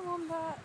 remember.